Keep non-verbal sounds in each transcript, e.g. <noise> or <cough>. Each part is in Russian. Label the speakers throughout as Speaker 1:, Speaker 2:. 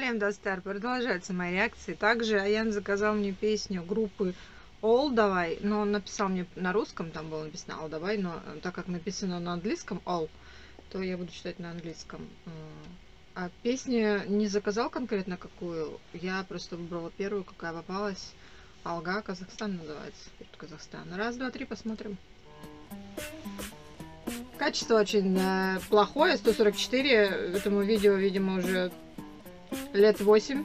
Speaker 1: Салем Дастар, продолжается моя реакция. Также Аян заказал мне песню группы All Давай, но он написал мне на русском, там было написано All Давай, но так как написано на английском All, то я буду читать на английском. А песню не заказал конкретно какую, я просто выбрала первую, какая попалась. Алга, Казахстан называется. Казахстан. Раз, два, три, посмотрим. Качество очень э, плохое, 144. Этому видео, видимо, уже лет 8.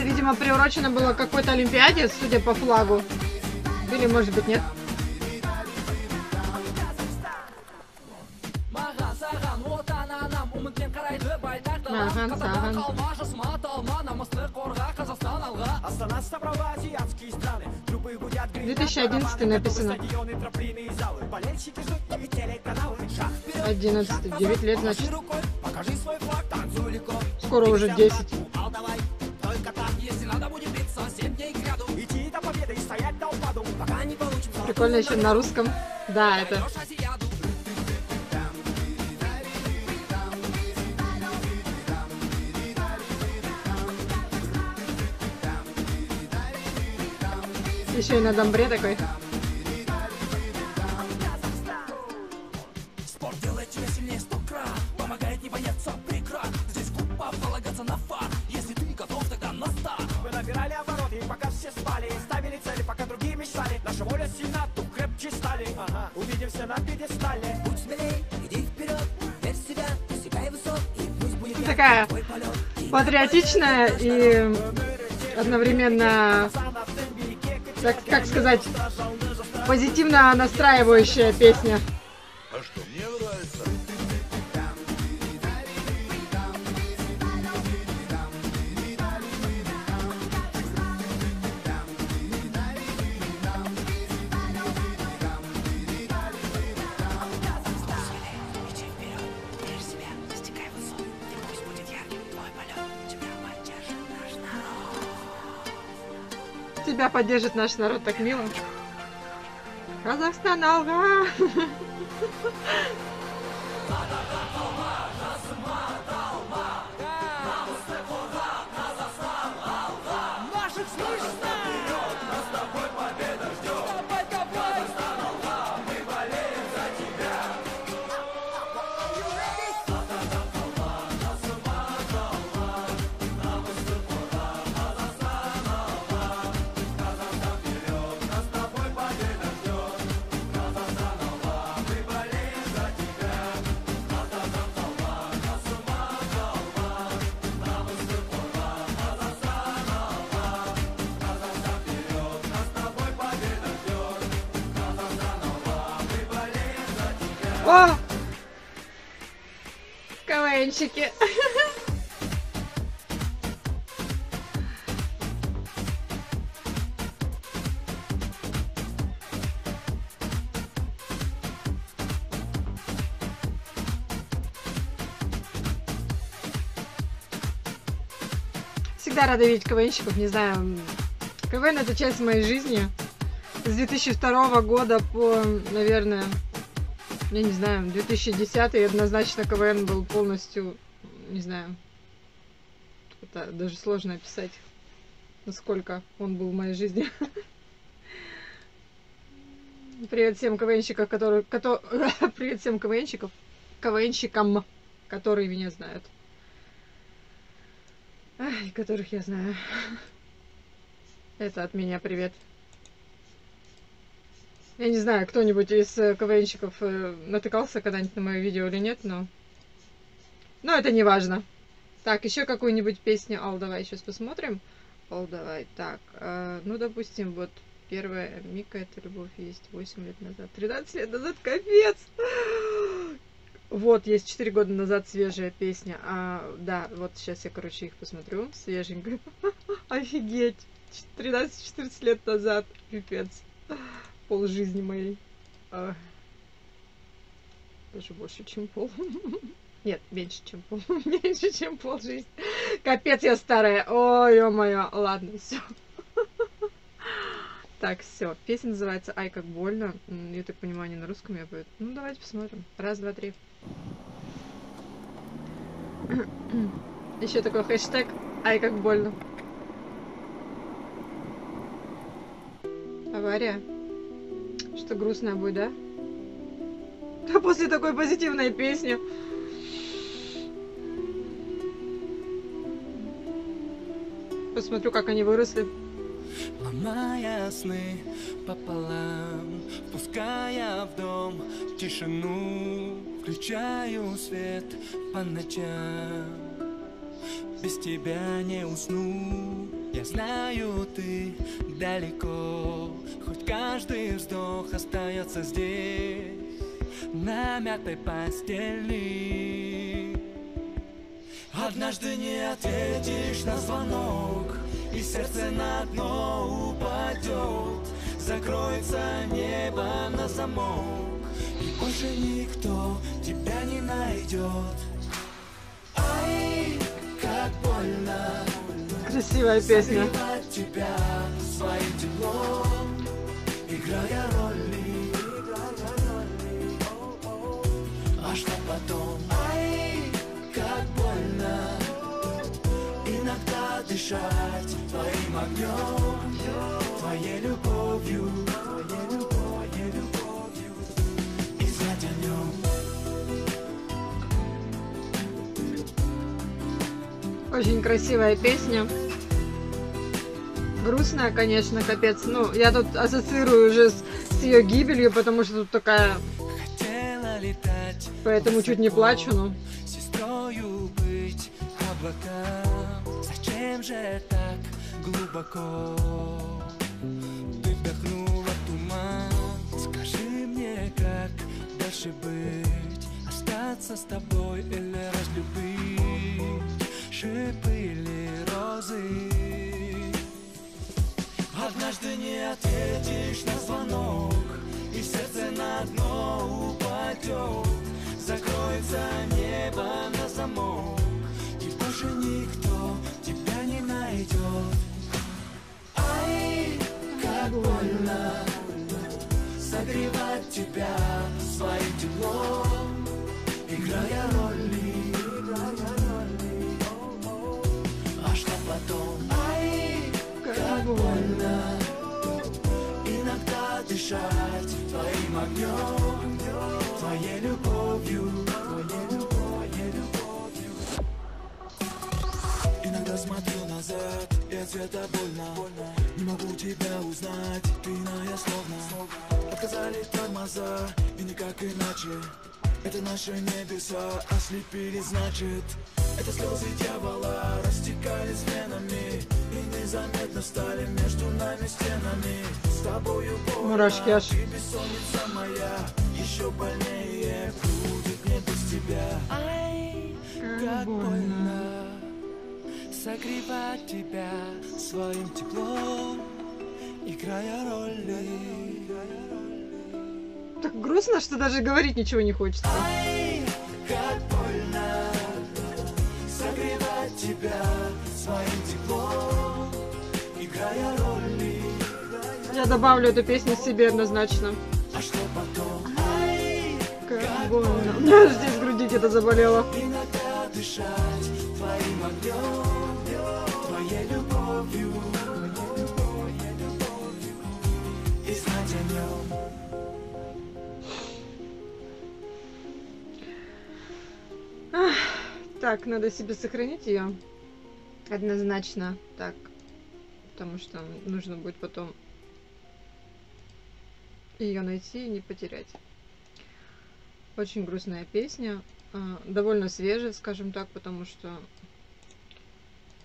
Speaker 1: Это, видимо, приурочено было к какой-то Олимпиаде, судя по флагу. Или, может быть, нет. Маған саған. 2011 написано. 11, 9 лет, значит. Скоро уже 10. Прикольно еще на русском. Да, это Еще и на домбре такой. Такая патриотичная и одновременно так, как сказать, позитивно настраивающая песня. Тебя поддержит наш народ так мило. Казахстан алга! <laughs> О! КВНщики. Всегда рада видеть КВНщиков, не знаю. КВН это часть моей жизни. С 2002 года по, наверное, я не знаю, 2010 однозначно КВН был полностью, не знаю, это даже сложно описать, насколько он был в моей жизни. Привет всем КВНщикам, которые... Кото... <laughs> Привет всем КВНщиков, КВНщикам, которые меня знают. Ай, которых я знаю. Это от меня привет. Я не знаю, кто-нибудь из э, КВНщиков э, натыкался когда-нибудь на мое видео или нет, но... Но это не важно. Так, еще какую-нибудь песню. Ал, давай сейчас посмотрим. Ал, давай. Так, э, ну, допустим, вот первая Мика, это любовь есть 8 лет назад. 13 лет назад, капец! Вот, есть 4 года назад свежая песня. А, да, вот сейчас я, короче, их посмотрю. Свеженькая. <laughs> Офигеть. 13-14 лет назад. Пипец. Пол жизни моей. А, даже больше, чем пол. <laughs> Нет, меньше, чем пол. <laughs> меньше, чем пол жизни. Капец, я старая. Ой, ё-моё. Ладно, все. <laughs> Так, все. Песня называется «Ай, как больно». Я так понимаю, не на русском я поет. Ну, давайте посмотрим. Раз, два, три. <clears throat> Еще такой хэштег «Ай, как больно». Авария. Что грустная будет, да? Да после такой позитивной песни. Посмотрю, как они выросли.
Speaker 2: Ломая сны пополам, пуская в дом тишину, включаю свет по ночам. Без тебя не усну, я знаю, ты далеко, хоть каждый вздох остается здесь, на мятой постели. Однажды не ответишь на звонок, и сердце на дно упадет. Закроется небо на замок И больше никто тебя не найдет. Ай, как больно
Speaker 1: Красивая песня.
Speaker 2: Тебя своим теплом. Играя роли А что потом? Ай, как больно. Иногда дышать твоим огнем, твоей любовью.
Speaker 1: Очень красивая песня. Грустная, конечно, капец. Ну, я тут ассоциирую уже с, с ее гибелью, потому что тут такая...
Speaker 2: Хотела летать,
Speaker 1: Поэтому чуть не плачу, но...
Speaker 2: сестрою быть облакам. Зачем же так глубоко? Ты вдохнула туман. Скажи мне, как дальше быть? Остаться с тобой или разлюбить? Шипы или розы? Однажды не ответишь на звонок И сердце на дно упадет. Закроется небо на замок И больше никто тебя не найдет. Ай, как больно Согревать тебя дышать твоим огнем Твоей любовью Твоей любовью, Иногда смотрю назад И от света больно. Не могу тебя узнать Ты иная словно. Отказали тормоза И никак иначе. Это наши небеса Ослепили, значит. Это слезы дьявола Растекались венами незаметно стали между нами стенами. С тобою больно
Speaker 1: Мурашки аж.
Speaker 2: И бессонница моя. Еще больнее будет мне без тебя. Ай, как больно Согревать тебя своим теплом Играя роли.
Speaker 1: Так грустно, что даже говорить ничего не хочется.
Speaker 2: Ай,
Speaker 1: Я добавлю эту песню себе однозначно. Как больно. У меня здесь груди где-то
Speaker 2: нем
Speaker 1: Так, надо себе сохранить ее. Однозначно. Так. Потому что нужно будет потом ее найти и не потерять. Очень грустная песня. а, Довольно свежая, скажем так, потому что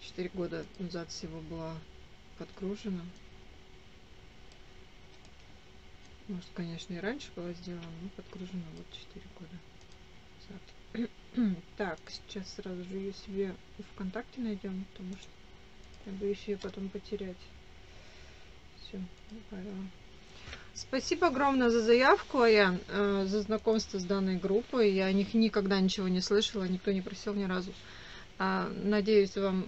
Speaker 1: 4 года назад всего была подкружена. Может, конечно, и раньше была сделана, но подкружена вот 4 года назад. <clears throat> Так, сейчас сразу же ее себе ВКонтакте найдем, потому что я боюсь ее потом потерять. Все, добавила. Спасибо огромное за заявку, Аян, э, за знакомство с данной группой. Я о них никогда ничего не слышала, никто не просил ни разу. А, надеюсь, вам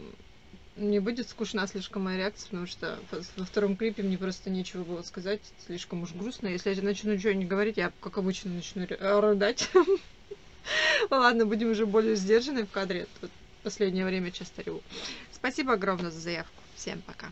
Speaker 1: не будет скучна слишком моя реакция, потому что во втором клипе мне просто нечего было сказать, слишком уж грустно. Если я начну ничего не говорить, я, как обычно, начну рыдать. <laughs> Ладно, будем уже более сдержанной в кадре. Тут последнее время часто реву. Спасибо огромное за заявку. Всем пока.